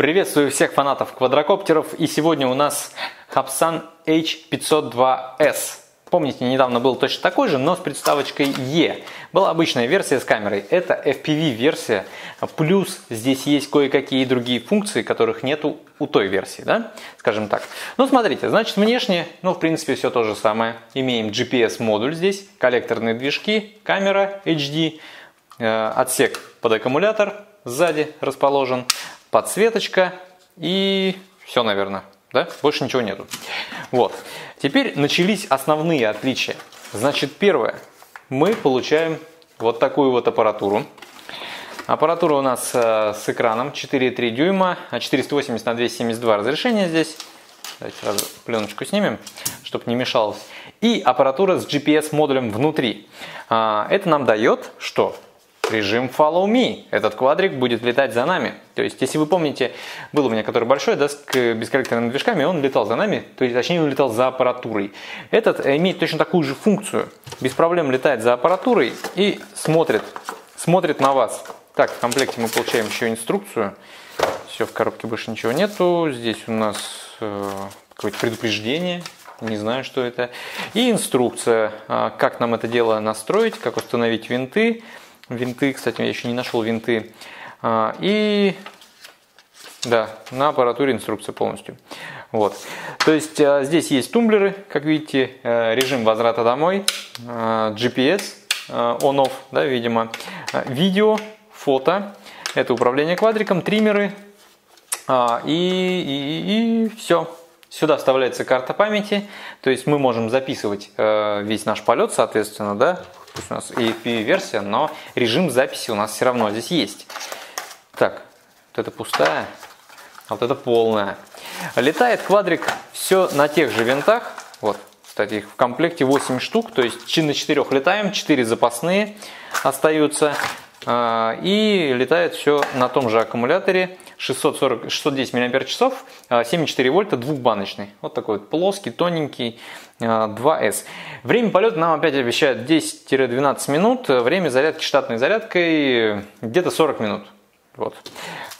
Приветствую всех фанатов квадрокоптеров и сегодня у нас Hapsan H502S. Помните, недавно был точно такой же, но с приставочкой E. Была обычная версия с камерой. Это FPV-версия. Плюс здесь есть кое-какие другие функции, которых нету у той версии, да? скажем так. Ну, смотрите, значит, внешне, ну, в принципе, все то же самое. Имеем GPS-модуль здесь, коллекторные движки, камера HD, э, отсек под аккумулятор сзади расположен, подсветочка и все, наверное. Да? Больше ничего нету. Вот. Теперь начались основные отличия. Значит, первое. Мы получаем вот такую вот аппаратуру. Аппаратура у нас э, с экраном 4,3 дюйма, 480 на 272 разрешение здесь. Давайте сразу пленочку снимем, чтобы не мешалось. И аппаратура с GPS-модулем внутри. А, это нам дает что? Режим Follow Me. Этот квадрик будет летать за нами. То есть, если вы помните, был у меня который большой, да, с бескорректорными движками, он летал за нами, то есть, точнее, он летал за аппаратурой. Этот имеет точно такую же функцию. Без проблем летает за аппаратурой и смотрит, смотрит на вас. Так, в комплекте мы получаем еще инструкцию. Все, в коробке больше ничего нету. Здесь у нас э, какое-то предупреждение, не знаю, что это. И инструкция, а, как нам это дело настроить, как установить винты, Винты, кстати, я еще не нашел винты. А, и да, на аппаратуре инструкция полностью. Вот. То есть а, здесь есть тумблеры, как видите, э, режим возврата домой, а, GPS, on-off, да, видимо, видео, фото, это управление квадриком, триммеры и, и, и все. Сюда вставляется карта памяти, то есть мы можем записывать э, весь наш полет, соответственно, да, пусть у нас AFP-версия, но режим записи у нас все равно здесь есть. Так, вот это пустая, а вот это полная. Летает квадрик все на тех же винтах. Вот, кстати, их в комплекте 8 штук, то есть на 4 летаем, 4 запасные остаются. А, и летает все на том же аккумуляторе 640, 610 мАч, 7,4 вольта, двухбаночный. Вот такой вот плоский, тоненький 2S. А, время полета нам опять обещают 10-12 минут. Время зарядки штатной зарядкой где-то 40 минут. Вот.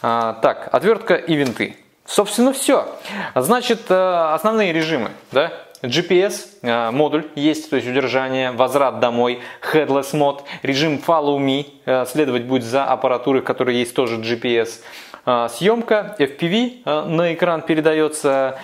А, так, отвертка и винты. Собственно, все. Значит, основные режимы. Да? GPS модуль есть, то есть удержание, возврат домой, headless мод, режим follow me, следовать будет за аппаратурой, которая есть тоже GPS, съемка, FPV на экран передается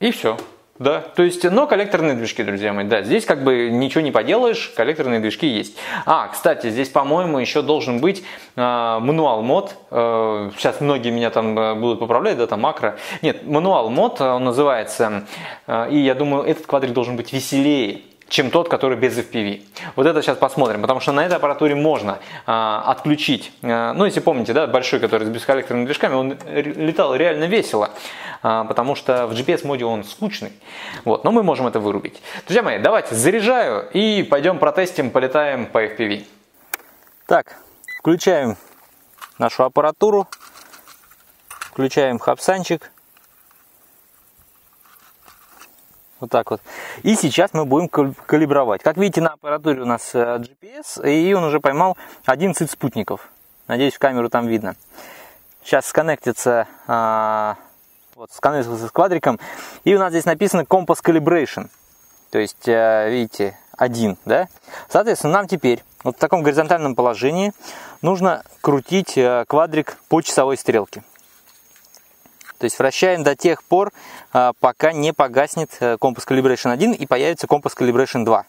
и все. Да, то есть, но коллекторные движки, друзья мои, да, здесь как бы ничего не поделаешь, коллекторные движки есть. А, кстати, здесь, по-моему, еще должен быть э, мануал мод, э, сейчас многие меня там будут поправлять, да, там макро. Нет, мануал мод, он называется, э, и я думаю, этот квадрик должен быть веселее чем тот, который без FPV. Вот это сейчас посмотрим, потому что на этой аппаратуре можно а, отключить, а, ну если помните, да, большой, который с бесколлекторными движками, он летал реально весело, а, потому что в GPS-моде он скучный, вот, но мы можем это вырубить. Друзья мои, давайте заряжаю и пойдем протестим, полетаем по FPV. Так, включаем нашу аппаратуру, включаем хапсанчик, Вот так вот. И сейчас мы будем калибровать. Как видите, на аппаратуре у нас э, GPS, и он уже поймал 11 спутников. Надеюсь, в камеру там видно. Сейчас сконнектится, а, вот, сконнектится с квадриком. И у нас здесь написано Compass Calibration. То есть, э, видите, один, да? Соответственно, нам теперь вот в таком горизонтальном положении нужно крутить э, квадрик по часовой стрелке. То есть вращаем до тех пор, а, пока не погаснет э, Compass Calibration 1 и появится Compass Calibration 2.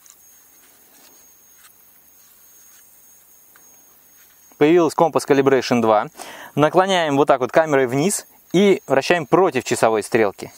Появилась Compass Calibration 2. Наклоняем вот так вот камерой вниз и вращаем против часовой стрелки.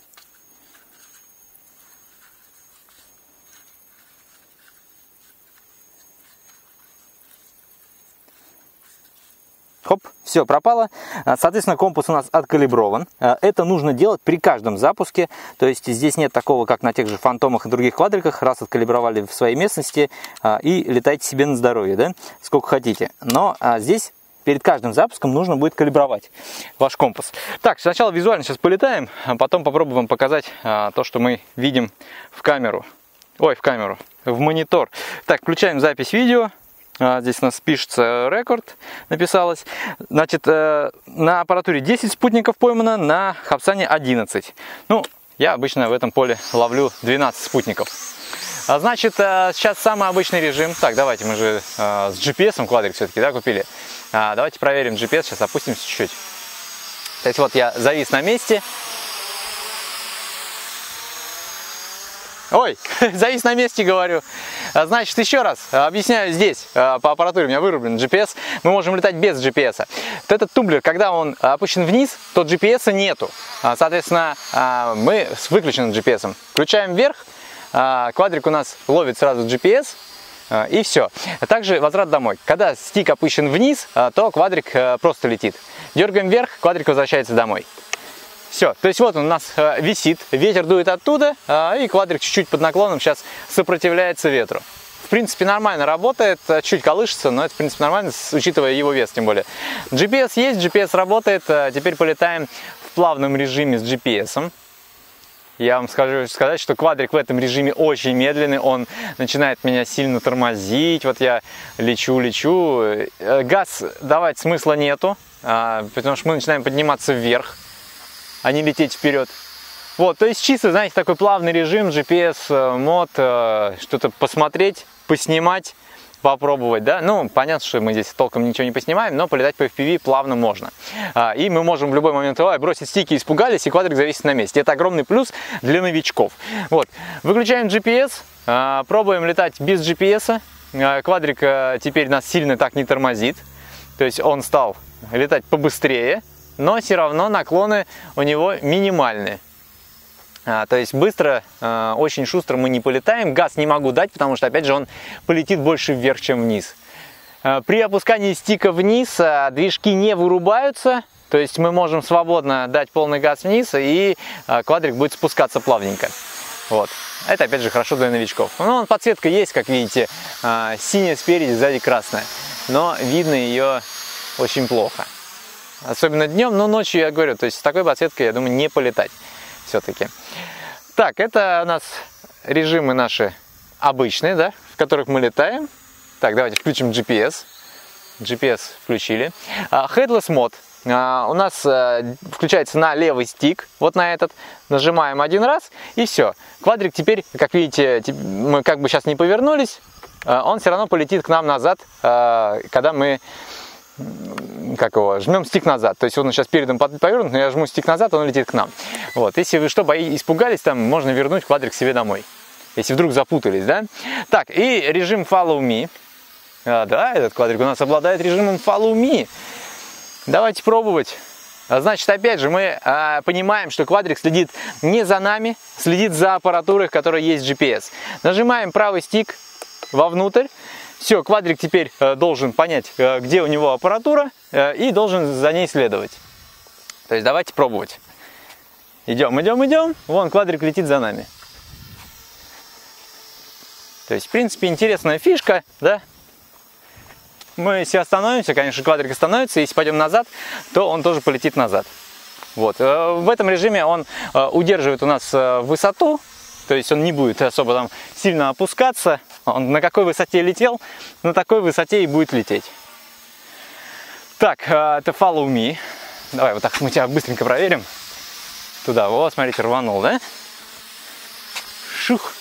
Хоп, все пропало. А, соответственно, компас у нас откалиброван. А, это нужно делать при каждом запуске. То есть здесь нет такого, как на тех же фантомах и других квадриках. Раз откалибровали в своей местности а, и летайте себе на здоровье, да, сколько хотите. Но здесь перед каждым запуском нужно будет калибровать ваш компас. Так, сначала визуально сейчас полетаем, а потом попробуем показать то, что мы видим в камеру. Ой, в камеру, в монитор. Так, включаем запись видео. А, здесь у нас пишется рекорд, написалось. Значит, э, на аппаратуре 10 спутников поймано, на Хабсане 11. Ну, я обычно в этом поле ловлю 12 спутников. А значит, э, сейчас самый обычный режим. Так, давайте, мы же э, с GPS квадрик все-таки, да, купили. А, давайте проверим GPS, сейчас опустимся чуть-чуть. То есть вот я завис на месте, Ой, завис на месте, говорю. А, значит, еще раз объясняю здесь, а, по аппаратуре у меня вырублен GPS, мы можем летать без GPS. Вот этот тумблер, когда он опущен вниз, то GPS нету. А, соответственно, мы с выключенным GPS. Включаем вверх, квадрик у нас ловит сразу GPS, и все. Также возврат домой. Когда стик опущен вниз, то квадрик просто летит. Дергаем вверх, квадрик возвращается домой. Все, то есть вот он у нас э, висит, ветер дует оттуда, э, и квадрик чуть-чуть под наклоном сейчас сопротивляется ветру. В принципе, нормально работает, э, чуть колышется, но это, в принципе, нормально, учитывая его вес тем более. GPS есть, GPS работает, теперь полетаем в плавном режиме с GPS. Я вам скажу сказать, что квадрик в этом режиме очень медленный, он начинает меня сильно тормозить, вот я лечу, лечу, газ давать смысла нету, потому что мы начинаем подниматься вверх, а не лететь вперед. Вот, то есть чисто, знаете, такой плавный режим, GPS, э, мод, э, что-то посмотреть, поснимать, попробовать, да. Ну, понятно, что мы здесь толком ничего не поснимаем, но полетать по FPV плавно можно. А, и мы можем в любой момент ой, бросить стики, испугались, и квадрик зависит на месте. Это огромный плюс для новичков. Вот, выключаем GPS, а, пробуем летать без GPS. А, квадрик теперь нас сильно так не тормозит, то есть он стал летать побыстрее, но все равно наклоны у него минимальные. А, то есть быстро, э, очень шустро мы не полетаем. Газ не могу дать, потому что, опять же, он полетит больше вверх, чем вниз. А, при опускании стика вниз а, движки не вырубаются, то есть мы можем свободно дать полный газ вниз, и а, квадрик будет спускаться плавненько. Вот. Это, опять же, хорошо для новичков. Ну, подсветка есть, как видите, а, синяя спереди, сзади красная. Но видно ее очень плохо особенно днем, но ночью, я говорю, то есть с такой подсветкой, я думаю, не полетать все-таки. Так, это у нас режимы наши обычные, да, в которых мы летаем. Так, давайте включим GPS. GPS включили. Uh, headless мод. Uh, у нас uh, включается на левый стик, вот на этот. Нажимаем один раз и все. Квадрик теперь, как видите, мы как бы сейчас не повернулись, он все равно полетит к нам назад, когда мы как его, жмем стик назад. То есть он сейчас передом повернут, но я жму стик назад, он летит к нам. Вот. Если вы что, бои, испугались, там можно вернуть квадрик себе домой. Если вдруг запутались, да? Так, и режим Follow Me. А, да, этот квадрик у нас обладает режимом Follow Me. Давайте пробовать. А, значит, опять же, мы а, понимаем, что квадрик следит не за нами, следит за аппаратурой, в которой есть GPS. Нажимаем правый стик вовнутрь. Все, квадрик теперь э, должен понять, э, где у него аппаратура э, и должен за ней следовать. То есть давайте пробовать. Идем, идем, идем. Вон квадрик летит за нами. То есть, в принципе, интересная фишка, да? Мы если остановимся, конечно, квадрик остановится, если пойдем назад, то он тоже полетит назад. Вот. В этом режиме он удерживает у нас высоту, то есть он не будет особо там сильно опускаться. Он на какой высоте летел, на такой высоте и будет лететь. Так, э, это follow me. Давай вот так мы тебя быстренько проверим. Туда, вот, смотрите, рванул, да? Шух.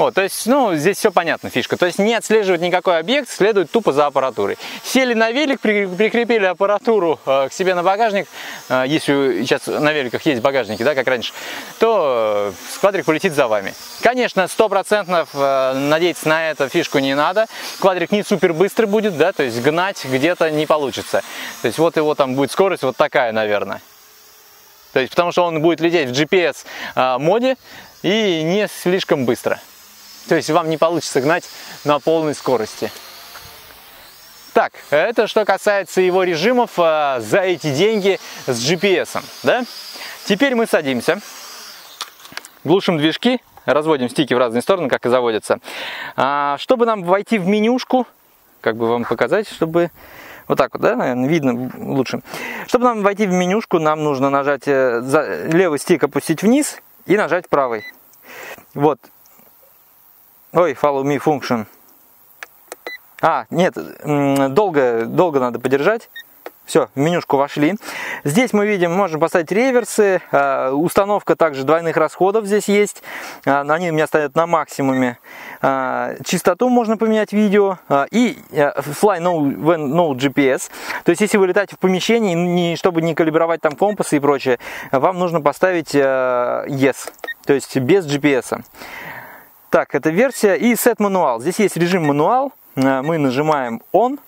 Вот, то есть, ну, здесь все понятно, фишка. То есть не отслеживать никакой объект, следует тупо за аппаратурой. Сели на велик, прикрепили аппаратуру э, к себе на багажник, э, если сейчас на великах есть багажники, да, как раньше, то э, квадрик полетит за вами. Конечно, сто процентов э, надеяться на эту фишку не надо. Квадрик не супер быстрый будет, да, то есть гнать где-то не получится. То есть вот его там будет скорость вот такая, наверное. То есть потому что он будет лететь в GPS э, и не слишком быстро. То есть вам не получится гнать на полной скорости. Так, это что касается его режимов э, за эти деньги с GPS. Да? Теперь мы садимся, глушим движки, разводим стики в разные стороны, как и заводятся. А, чтобы нам войти в менюшку, как бы вам показать, чтобы... Вот так вот, да, наверное, видно лучше. Чтобы нам войти в менюшку, нам нужно нажать э, левый стик опустить вниз и нажать правый. Вот, Ой, follow me function. А, нет, долго, долго надо подержать. Все, в менюшку вошли. Здесь мы видим, можем поставить реверсы. А, установка также двойных расходов здесь есть. А, они у меня стоят на максимуме. А, частоту можно поменять видео. И Fly No, no GPS. То есть, если вы летаете в помещении, не, чтобы не калибровать там компасы и прочее, вам нужно поставить Yes. То есть, без GPS. Так, это версия и set мануал. Здесь есть режим мануал. Мы нажимаем On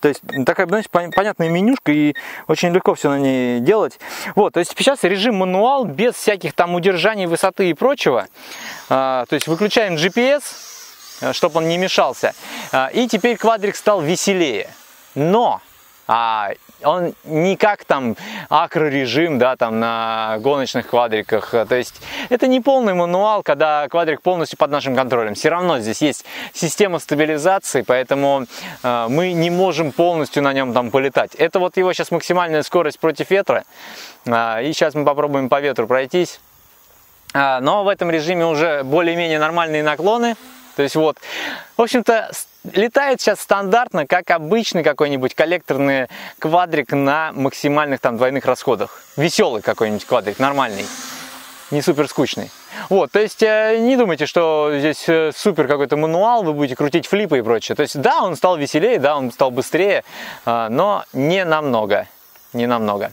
то есть такая, знаете, понятная менюшка и очень легко все на ней делать. Вот, то есть сейчас режим мануал без всяких там удержаний высоты и прочего. А, то есть выключаем GPS, э, чтобы он не мешался. И теперь квадрик стал веселее. Но а, он не как там акрорежим, да, там на гоночных квадриках. То есть это не полный мануал, когда квадрик полностью под нашим контролем. Все равно здесь есть система стабилизации, поэтому э, мы не можем полностью на нем там полетать. Это вот его сейчас максимальная скорость против ветра. Э, и сейчас мы попробуем по ветру пройтись. Э, но в этом режиме уже более-менее нормальные наклоны. То есть вот, в общем-то, летает сейчас стандартно, как обычный какой-нибудь коллекторный квадрик на максимальных там двойных расходах. Веселый какой-нибудь квадрик, нормальный, не супер скучный. Вот, то есть э, не думайте, что здесь э, супер какой-то мануал, вы будете крутить флипы и прочее. То есть да, он стал веселее, да, он стал быстрее, э, но не намного, не намного.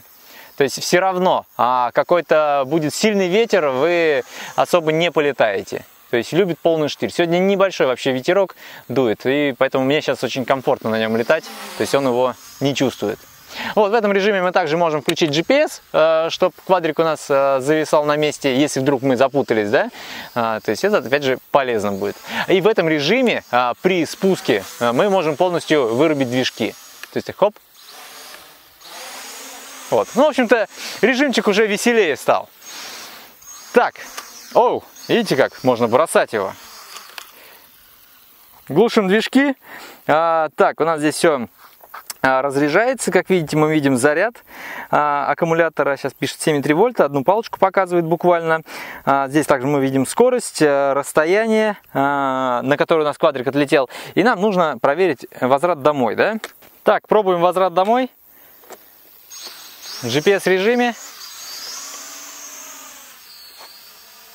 То есть все равно а какой-то будет сильный ветер, вы особо не полетаете. То есть любит полный штиль. Сегодня небольшой вообще ветерок дует, и поэтому мне сейчас очень комфортно на нем летать. То есть он его не чувствует. Вот в этом режиме мы также можем включить GPS, э, чтобы квадрик у нас э, зависал на месте, если вдруг мы запутались, да. А, то есть это опять же полезно будет. И в этом режиме а, при спуске э, мы можем полностью вырубить движки. То есть хоп. Вот. Ну, в общем-то, режимчик уже веселее стал. Так. Оу. Видите, как можно бросать его. Глушим движки. А, так, у нас здесь все а, разряжается. Как видите, мы видим заряд а, аккумулятора. Сейчас пишет 7,3 вольта. Одну палочку показывает буквально. А, здесь также мы видим скорость, а, расстояние, на которое у нас квадрик отлетел. И нам нужно проверить возврат домой. Да? Так, пробуем возврат домой. В GPS режиме.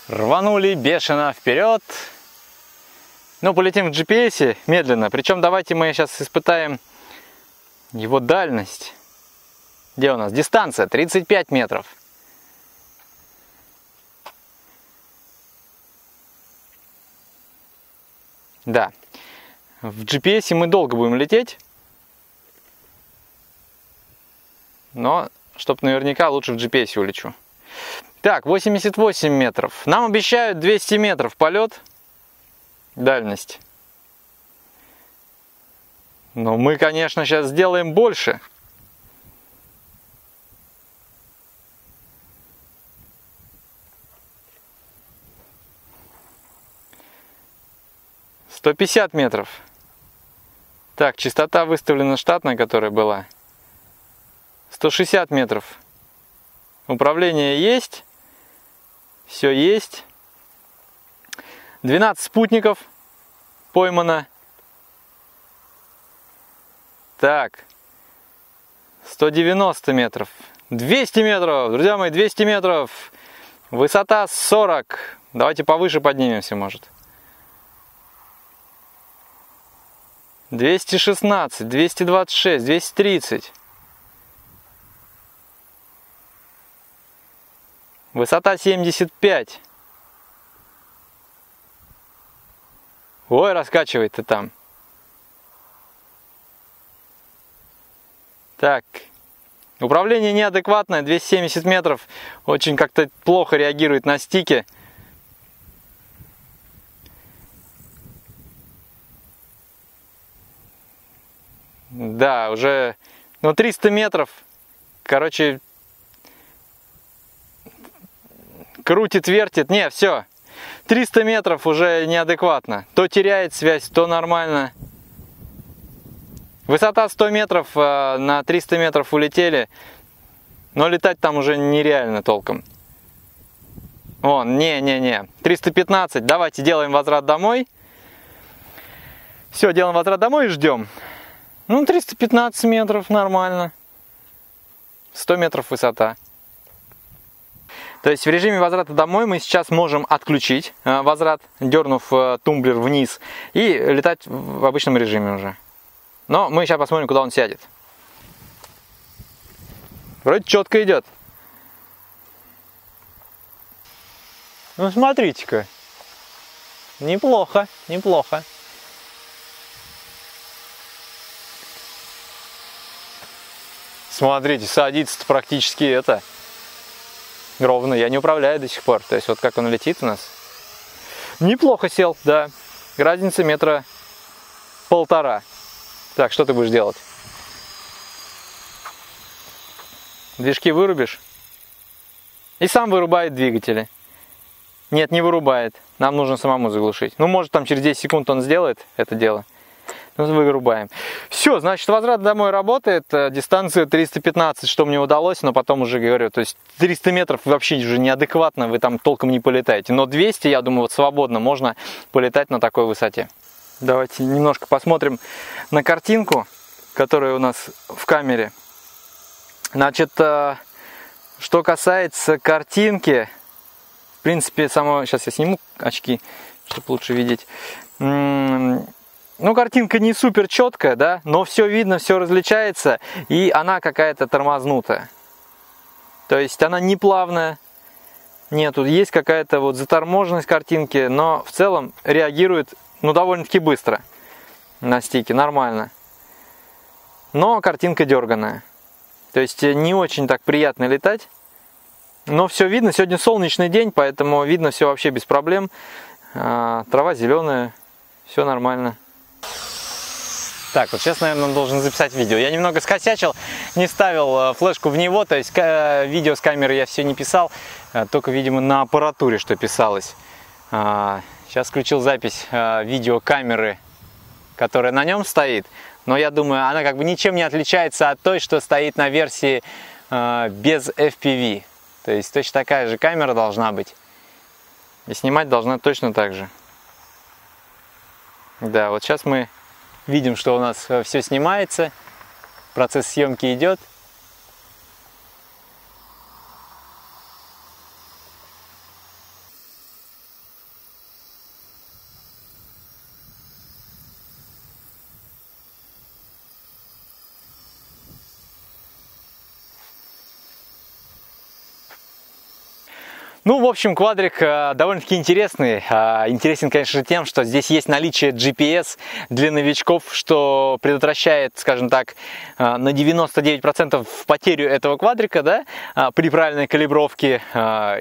Рванули бешено вперед. Ну, полетим в GPS медленно. Причем давайте мы сейчас испытаем его дальность. Где у нас? Дистанция 35 метров. Да. В GPS мы долго будем лететь. Но, чтобы наверняка, лучше в GPS улечу. Так, 88 метров. Нам обещают 200 метров полет. Дальность. Но мы, конечно, сейчас сделаем больше. Сто пятьдесят метров. Так, частота выставлена штатная, которая была. 160 метров. Управление есть. Все есть. 12 спутников поймано. Так. 190 метров. 200 метров, друзья мои, 200 метров. Высота 40. Давайте повыше поднимемся, может. 216, 226, 230. Высота 75. Ой, раскачивает ты там. Так. Управление неадекватное, 270 метров. Очень как-то плохо реагирует на стики. Да, уже ну, 300 метров. Короче, крутит, вертит. Не, все. 300 метров уже неадекватно. То теряет связь, то нормально. Высота 100 метров, э, на 300 метров улетели. Но летать там уже нереально толком. Вон, не-не-не. 315. Давайте делаем возврат домой. Все, делаем возврат домой и ждем. Ну, 315 метров, нормально. 100 метров высота. То есть в режиме возврата домой мы сейчас можем отключить э, возврат, дернув э, тумблер вниз, и летать в обычном режиме уже. Но мы сейчас посмотрим, куда он сядет. Вроде четко идет. Ну, смотрите-ка. Неплохо, неплохо. Смотрите, садится практически это ровно. Я не управляю до сих пор. То есть вот как он летит у нас. Неплохо сел, да. Разница метра полтора. Так, что ты будешь делать? Движки вырубишь? И сам вырубает двигатели. Нет, не вырубает. Нам нужно самому заглушить. Ну, может, там через 10 секунд он сделает это дело. Вырубаем. Все, значит, возврат домой работает. Э, дистанция 315, что мне удалось, но потом уже говорю, то есть 300 метров вообще уже неадекватно, вы там толком не полетаете. Но 200, я думаю, вот свободно можно полетать на такой высоте. Давайте немножко посмотрим на картинку, которая у нас в камере. Значит, э, что касается картинки, в принципе, само... Сейчас я сниму очки, чтобы лучше видеть. Ну, картинка не супер четкая, да, но все видно, все различается, и она какая-то тормознутая. То есть она не плавная, нету, есть какая-то вот заторможенность картинки, но в целом реагирует, ну, довольно-таки быстро на стике, нормально. Но картинка дерганая. То есть не очень так приятно летать, но все видно. Сегодня солнечный день, поэтому видно все вообще без проблем. А, трава зеленая, все нормально. Так, вот сейчас, наверное, он должен записать видео. Я немного скосячил, не ставил э, флешку в него, то есть э, видео с камеры я все не писал, э, только, видимо, на аппаратуре что писалось. А, сейчас включил запись видеокамеры, которая на нем стоит, но я думаю, она как бы ничем не отличается от той, что стоит на версии без FPV. То есть точно такая же камера должна быть. И снимать должна точно так же. Да, вот сейчас мы видим, что у нас э, все снимается, процесс съемки идет. Общем, квадрик э, довольно-таки интересный. Э, интересен, конечно, тем, что здесь есть наличие GPS для новичков, что предотвращает, скажем так, э, на 99% потерю этого квадрика да, при правильной калибровке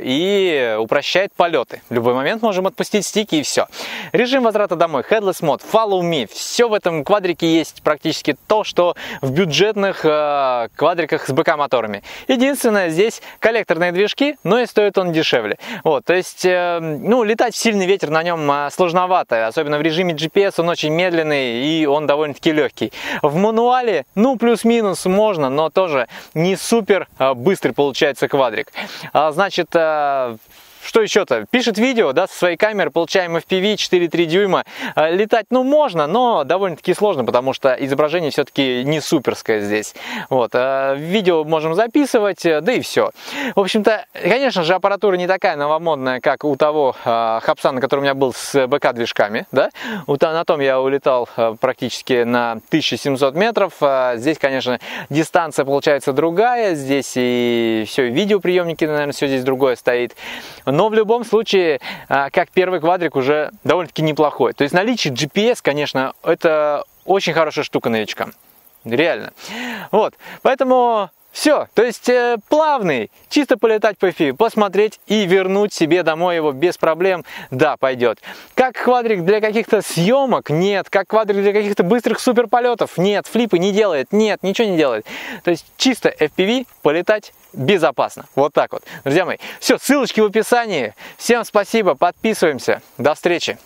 и упрощает полеты. В любой момент можем отпустить стики и все. Режим возврата домой, headless mode, follow me. Все в этом квадрике есть практически то, что в бюджетных квадриках с БК-моторами. Единственное, здесь коллекторные движки, но и стоит он дешевле. Вот, то есть, э, ну, летать в сильный ветер на нем э, сложновато, особенно в режиме GPS он очень медленный и он довольно-таки легкий. В мануале, ну, плюс-минус можно, но тоже не супер э, быстрый получается квадрик. А, значит, что еще-то? Пишет видео, да, со своей камеры, получаем FPV 4,3 дюйма. Э, летать, ну, можно, но довольно-таки сложно, потому что изображение все-таки не суперское здесь. Вот, э, видео можем записывать, э, да и все. В общем-то, конечно же, аппаратура не такая новомодная, как у того Хапсана, который у меня был с БК-движками, да. На том я улетал практически на 1700 метров. Здесь, конечно, дистанция получается другая, здесь и все, видеоприемники, наверное, все здесь другое стоит. Но в любом случае, а, как первый квадрик уже довольно-таки неплохой. То есть наличие GPS, конечно, это очень хорошая штука новичкам. Реально. Вот. Поэтому все, то есть э, плавный, чисто полетать по FPV, посмотреть и вернуть себе домой его без проблем, да, пойдет. Как квадрик для каких-то съемок? Нет. Как квадрик для каких-то быстрых супер полетов? Нет. Флипы не делает? Нет, ничего не делает. То есть чисто FPV полетать безопасно. Вот так вот. Друзья мои, все, ссылочки в описании. Всем спасибо, подписываемся. До встречи.